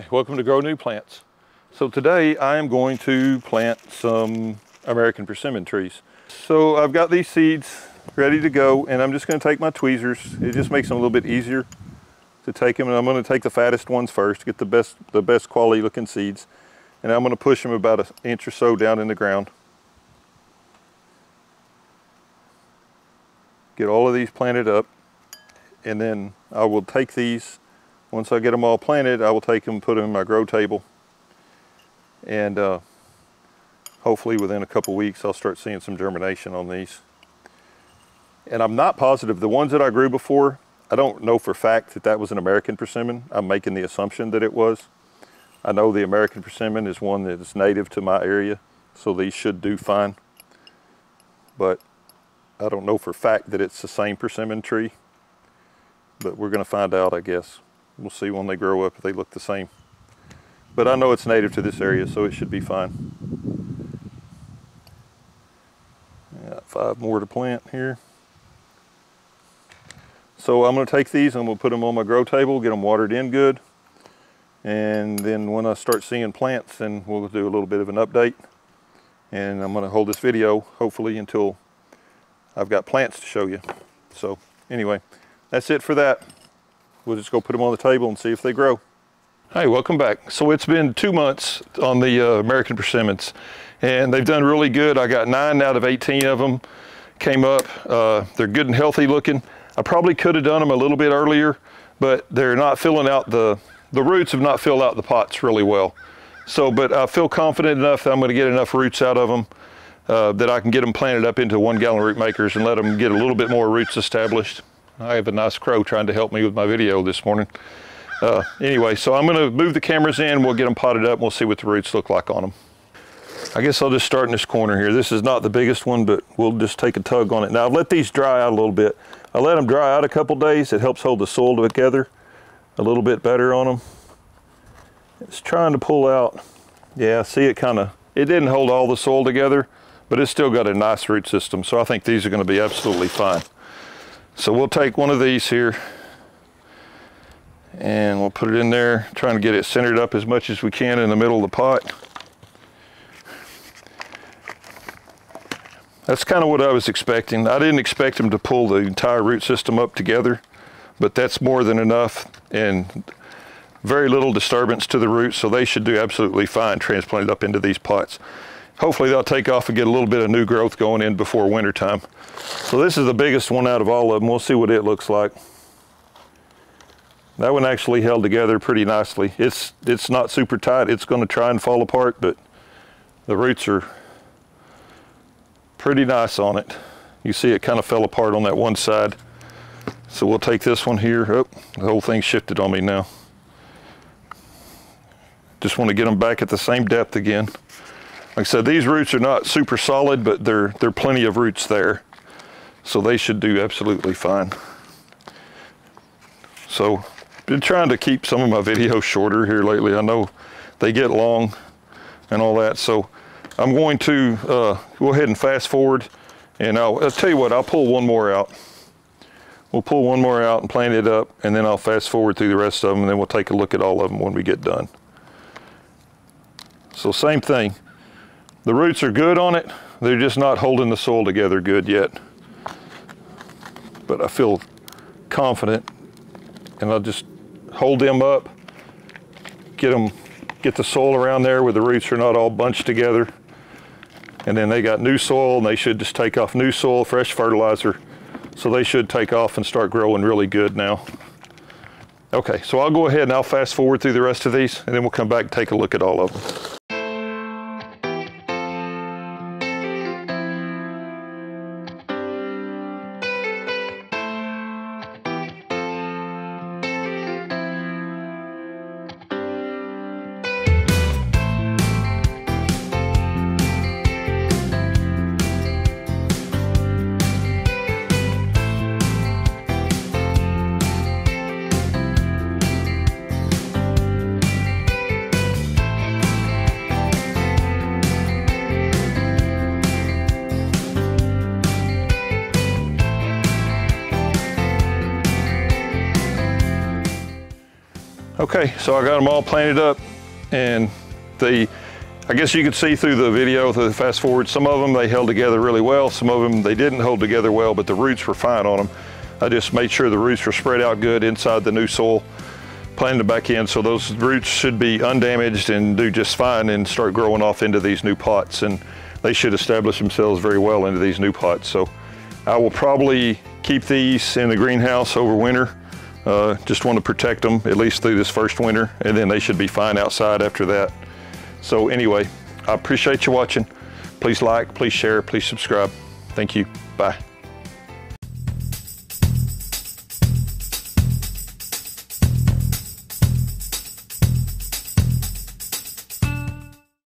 Hi, welcome to Grow New Plants. So today I am going to plant some American persimmon trees. So I've got these seeds ready to go and I'm just going to take my tweezers. It just makes them a little bit easier to take them and I'm going to take the fattest ones first, get the best, the best quality looking seeds and I'm going to push them about an inch or so down in the ground. Get all of these planted up and then I will take these once I get them all planted, I will take them, put them in my grow table, and uh, hopefully within a couple weeks I'll start seeing some germination on these. And I'm not positive, the ones that I grew before, I don't know for fact that that was an American persimmon. I'm making the assumption that it was. I know the American persimmon is one that is native to my area, so these should do fine. But I don't know for fact that it's the same persimmon tree, but we're gonna find out, I guess. We'll see when they grow up if they look the same. But I know it's native to this area, so it should be fine. Got five more to plant here. So I'm going to take these and we'll put them on my grow table, get them watered in good. And then when I start seeing plants, then we'll do a little bit of an update. And I'm going to hold this video, hopefully, until I've got plants to show you. So anyway, that's it for that. We'll just go put them on the table and see if they grow. Hey, welcome back. So it's been two months on the uh, American persimmons and they've done really good. I got nine out of 18 of them came up. Uh, they're good and healthy looking. I probably could have done them a little bit earlier, but they're not filling out the, the roots have not filled out the pots really well. So, but I feel confident enough that I'm gonna get enough roots out of them uh, that I can get them planted up into one gallon Rootmakers and let them get a little bit more roots established. I have a nice crow trying to help me with my video this morning. Uh, anyway, so I'm gonna move the cameras in, we'll get them potted up, and we'll see what the roots look like on them. I guess I'll just start in this corner here. This is not the biggest one, but we'll just take a tug on it. Now I've let these dry out a little bit. I let them dry out a couple days. It helps hold the soil together a little bit better on them. It's trying to pull out. Yeah, see it kind of, it didn't hold all the soil together, but it's still got a nice root system. So I think these are gonna be absolutely fine. So we'll take one of these here and we'll put it in there, trying to get it centered up as much as we can in the middle of the pot. That's kind of what I was expecting. I didn't expect them to pull the entire root system up together, but that's more than enough and very little disturbance to the roots, so they should do absolutely fine transplanted up into these pots. Hopefully they'll take off and get a little bit of new growth going in before winter time. So this is the biggest one out of all of them. We'll see what it looks like. That one actually held together pretty nicely. It's, it's not super tight. It's gonna try and fall apart, but the roots are pretty nice on it. You see it kind of fell apart on that one side. So we'll take this one here. Oh, the whole thing shifted on me now. Just want to get them back at the same depth again. Like I said, these roots are not super solid, but there, there are plenty of roots there. So they should do absolutely fine. So, been trying to keep some of my videos shorter here lately. I know they get long and all that. So I'm going to uh, go ahead and fast forward and I'll, I'll, tell you what, I'll pull one more out. We'll pull one more out and plant it up and then I'll fast forward through the rest of them and then we'll take a look at all of them when we get done. So same thing. The roots are good on it. They're just not holding the soil together good yet. But I feel confident and I'll just hold them up, get them, get the soil around there where the roots are not all bunched together. And then they got new soil and they should just take off new soil, fresh fertilizer. So they should take off and start growing really good now. Okay, so I'll go ahead and I'll fast forward through the rest of these and then we'll come back and take a look at all of them. Okay, so I got them all planted up and the, I guess you could see through the video, through the fast forward, some of them they held together really well, some of them they didn't hold together well, but the roots were fine on them. I just made sure the roots were spread out good inside the new soil, planted back in, so those roots should be undamaged and do just fine and start growing off into these new pots. And they should establish themselves very well into these new pots. So I will probably keep these in the greenhouse over winter. Uh, just want to protect them at least through this first winter and then they should be fine outside after that. So anyway, I appreciate you watching. Please like, please share, please subscribe. Thank you. Bye.